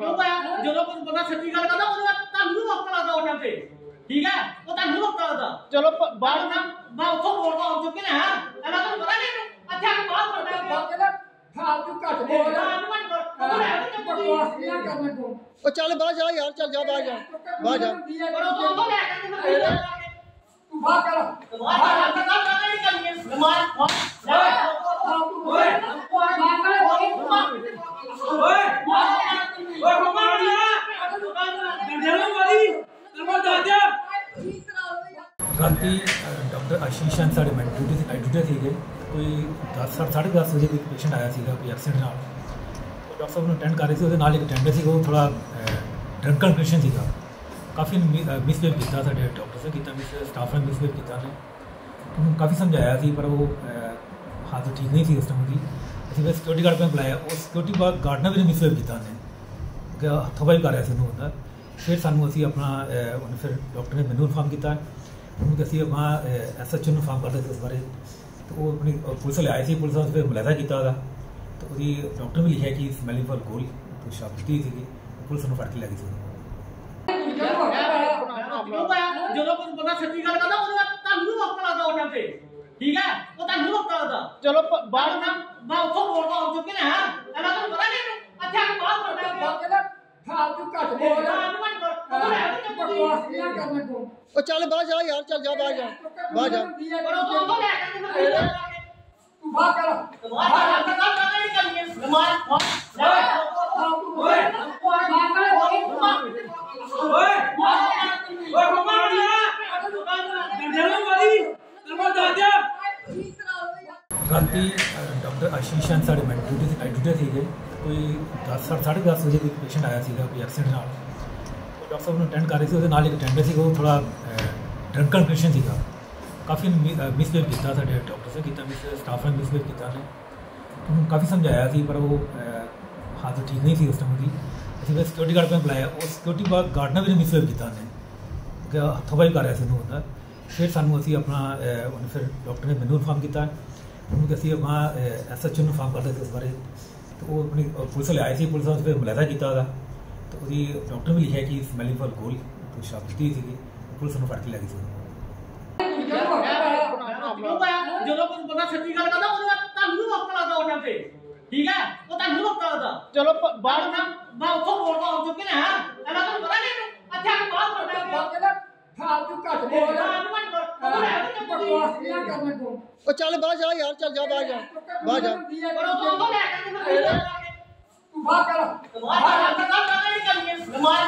ਕਿਉਂ ਪਾਇਆ ਜਦੋਂ ਕੋਈ ਬੰਦਾ ਸੱਚੀ ਗੱਲ ਕਰਦਾ ਉਹਦੇ ਨਾਲ ਤੁਹਾਨੂੰ ਵਕਤ ਲੱਗਦਾ ਉਹ ਟਾਈਮ ਤੇ ਠੀਕ ਹੈ ਉਹ ਤੁਹਾਨੂੰ ਵਕਤ ਲੱਗਦਾ ਚਲੋ ਪ- ਬਾਹਰ ਬਾਹਰ ਮੈਂ ਮੈਂ ਉੱਥੋਂ ਰੋਡ ਤੋਂ ਆ ਚੁੱਕੇ ਨੇ ਹਾਂ ਇਹਨਾਂ ਤੁਹਾਨੂੰ ਪਤਾ ਨਹੀਂ ਅੱਛਾ ਕਿ ਬਾਹਰ ਪੜਦਾ ਹੈ ਬਾਕੀ ਨਾ ਫਾਲਤੂ ਘੱਟ ਬੋਲ ਬਕਵਾਸ ਨਾ ਕਰਨਾ ਤੂੰ ਉਹ ਚੱਲ ਬਾਹਰ ਜਾ ਯਾਰ ਚੱਲ ਜਾ ਬਾਹਰ ਜਾ ਬਾਹਰ ਜਾ ਤੂੰ ਬਾਹਰ ਕਰ ਰਾਤੀ ਡਾਕਟਰ ਆਸ਼ੀਸ਼ ਚੰਦ ਸਾਡੇ ਮੈਂ ਡਿਊਟੀ ਤੇ ਨਾਈਟ ਡਿਊਟੀ ਸੀਗੇ। ਕੋਈ 10 ਸਾਢੇ 10 ਵਜੇ ਇੱਕ ਪੇਸ਼ੈਂਟ ਆਇਆ ਸੀਗਾ ਕੋਈ ਐਕਸੀਡੈਂਟ ਨਾਲ। ਉਹ ਡਾਕਟਰ ਸਾਹਿਬ ਨੂੰ ਅਟੈਂਡ ਕਰ ਰਹੇ ਸੀ ਉਹਦੇ ਨਾਲ ਇੱਕ ਅਟੈਂਡਰ ਸੀਗਾ ਉਹ ਥੋੜਾ ਡਰੰਕਨ ਪੇਸ਼ੈਂਟ ਸੀਗਾ। ਕਾਫੀ ਮਿਸਬਿਹੇਵ ਕੀਤਾ ਸਾਡੇ ਡਾਕਟਰ ਨੇ ਕੀਤਾ ਮਿਸ ਸਟਾਫ ਨੇ ਮਿਸਬਿਹੇਵ ਕੀਤਾ ਨੇ ਉਹਨੂੰ ਕਾਫੀ ਸਮਝਾਇਆ ਸੀ ਪਰ ਉਹ ਅਹ, ਹਾਲਤ ਠੀਕ ਨਹੀਂ ਸੀ ਉਸ ਟਾਈਮ ਦੀ। ਅਸੀਂ ਫਿਰ ਸਿਕਿਉਰਿਟੀ ਗਾਰਡ ਨੂੰ ਬੁਲਾਇਆ। ਉਹ ਸਿਕਿਉਰਿਟੀ ਗਾਰਡ ਨੇ ਵੀ ਮਿਸਬਿਹੇਵ ਕੀਤਾ ਨੇ ਕਿ ਹੱਥੋਂ ਕਰ ਰਿਹਾ ਸੀ ਉਹਨੂੰ ਹੁੰਦਾ ਫਿਰ ਸਾਨੂੰ ਅਸੀਂ ਆਪਣਾ ਉਹਨੇ ਫਿਰ ਡਾਕਟਰ ਨੇ ਮੈਨੂੰ ਇਨਫਾਰਮ ਕੀਤਾ। ਉਹਨੂੰ ਕਿ ਅਸੀਂ ਆਪਣਾ ਐਸਐਚਓ ਨੂੰ ਇਨਫਾਰਮ ਕਰਦੇ ਸੀ ਉਸ ਬਾਰੇ। ਤੇ ਉਹ ਆਪਣੀ ਪੁਲਿਸ ਵਾਲੇ ਆਏ ਸੀ ਪੁਲਿਸ ਨੇ ਫਿਰ ਮੁਲਾਜ਼ਾ ਕੀਤਾ ਉਹਦਾ। ਤੇ ਉਹਦੀ ਡਾਕਟਰ ਨੇ ਲਿਖਿਆ ਕਿ ਸਮੈਲਿੰਗ ਫॉर ਗੋਲ ਤੋਂ ਸ਼ਾਪ ਕੀਤੀ ਸੀਗੀ। ਪੁਲਿਸ ਨੂੰ ਫੜ ਕੇ ਲੈ ਗਈ ਸੀ ਜਦੋਂ ਕੋਈ ਬੰਦਾ ਸੱਚੀ ਗੱਲ ਕਰਦਾ ਉਹਦੇ ਨਾਲ ਤੁਹਾਨੂੰ ਵਕਤ ਲੱਗਦਾ ਉਹ ਟਾਈਮ ਤੇ। ਠੀਕ ਹੈ? ਉਹ ਤੁਹਾਨੂੰ ਵਕਤ ਲੱਗਦਾ ਚਲੋ ਪ- ਬਾਹਰ ਬਾਹਰ ਮੈਂ ਉੱਥੋਂ ਤੋਂ ਆ ਚੁੱਕੇ ਨੇ ਹਾਂ ਇਹਨਾਂ ਤੁਹਾਨੂੰ ਪਤਾ ਨਹੀਂ ਅੱਛਾ ਬਾਹਰ ਪੜਦਾ ਹੈ ਬਾਕੀ ਨਾ ਫਾਲਤੂ ਘੱਟ ਬੋਲ ਬਕਵਾਸ ਨਾ ਕਰਨਾ ਤੂੰ ਉਹ ਚੱਲ ਬਾਹਰ ਜਾ ਯਾਰ ਚੱਲ ਜਾ ਬਾਹਰ ਜਾ ਬਾਹਰ ਜਾ ਤੂੰ ਬਾਹਰ ਕਰ ਰਾਤੀ ਡਾਕਟਰ ਆਸ਼ੀਸ਼ ਚੰਦ ਸਾਡੇ ਮੈਡੀਕਲ ਡਿਊਟੀ ਤੇ ਨਾਈਟ ਡਿਊਟੀ ਸੀਗੇ ਕੋਈ 10 ਸਾਢੇ 10 ਵਜੇ ਇੱਕ ਪੇਸ਼ੈਂਟ ਆਇਆ ਸੀਗਾ ਕੋਈ ਐਕਸੀਡੈਂਟ ਨਾਲ ਉਹ ਡਾਕਟਰ ਸਾਹਿਬ ਨੂੰ ਅਟੈਂਡ ਕਰ ਰਹੇ ਸੀ ਉਹਦੇ ਨਾਲ ਇੱਕ ਅਟੈਂਡਰ ਸੀਗਾ ਉਹ ਥੋੜਾ ਡਰੰਕਨ ਪੇਸ਼ੈਂਟ ਸੀਗਾ। ਕਾਫੀ ਮਿਸਬਿਹੇਵ ਕੀਤਾ ਸਾਡੇ ਡਾਕਟਰ ਨੇ ਕੀਤਾ ਮਿਸ ਸਟਾਫ ਨੇ ਮਿਸਬਿਹੇਵ ਕੀਤਾ ਨੇ ਉਹਨੂੰ ਕਾਫੀ ਸਮਝਾਇਆ ਸੀ ਪਰ ਉਹ ਅਹ, ਹਾਲਤ ਠੀਕ ਨਹੀਂ ਸੀ ਉਸ ਟਾਈਮ ਦੀ। ਅਸੀਂ ਫਿਰ ਸਿਕਿਉਰਿਟੀ ਗਾਰਡ ਨੂੰ ਬੁਲਾਇਆ। ਉਹ ਸਿਕਿਉਰਿਟੀ ਗਾਰਡ ਨੇ ਵੀ ਮਿਸਬਿਹੇਵ ਕੀਤਾ ਨੇ ਕਿ ਹੱਥੋਂ ਕਰ ਰਿਹਾ ਸੀ ਉਹਨੂੰ ਹੁੰਦਾ ਫਿਰ ਸਾਨੂੰ ਅਸੀਂ ਆਪਣਾ ਉਹਨੇ ਫਿਰ ਡਾਕਟਰ ਨੇ ਮੈਨੂੰ ਇਨਫਾਰਮ ਕੀਤਾ। ਉਹਨੂੰ ਕਿ ਅਸੀਂ ਆਪਣਾ ਐਸਐਚਓ ਨੂੰ ਇਨਫਾਰਮ ਕਰਦੇ ਸੀ ਉਸ ਬਾਰੇ। ਤੇ ਉਹ ਆਪਣੀ ਪੁਲਿਸ ਵਾਲੇ ਆਏ ਸੀ ਪੁਲਿਸ ਨੇ ਫਿਰ ਮੁਲਾਜ਼ਾ ਕੀਤਾ ਉਹਦਾ। તો ਉਹਦੀ ਡਾਕਟਰ ਵੀ ਲਿਖਿਆ ਕਿ ਇਸ ਮੈਲਿੰਗ ਫॉर ਗੋਲ ਤੋਂ ਸ਼ਰਾਬ ਪੀਤੀ ਹੋਈ ਸੀਗੀ ਪੁਲਿਸ ਨੂੰ ਫੜ ਕੇ ਲੈ ਗਈ ਸੀ ਜਦੋਂ ਕੋਈ ਬੰਦਾ ਸੱਚੀ ਗੱਲ ਕਰਦਾ ਉਹਦੇ ਨਾਲ ਤੁਹਾਨੂੰ ਵਕਤ ਲੱਗਦਾ ਉਹ ਟਾਈਮ ਤੇ ਠੀਕ ਹੈ ਉਹ ਤੁਹਾਨੂੰ ਵਕਤ ਲੱਗਦਾ ਚਲੋ ਬਾਹਰ ਨਾ ਮੈਂ ਉੱਥੋਂ ਬੋਲ ਦਾ ਹੋ ਚੁੱਕੇ ਨੇ ਹਾਂ ਇਹਨਾਂ ਨੂੰ ਪਤਾ ਨਹੀਂ ਅੱਛਾ ਕਿ ਬਾਹਰ ਪੜਦਾ ਹੈ ਬਾਹਰ ਜਿਹੜਾ ਫਾਲਤੂ ਘੱਟ ਬੋਲ ਉਹ ਚੱਲ ਬਾਹਰ ਜਾ ਯਾਰ ਚੱਲ ਜਾ ਬਾਹਰ ਜਾ ਬਾਹਰ ਜਾ તું ભાગ કરો. ભાગ કરો. કરીએ માર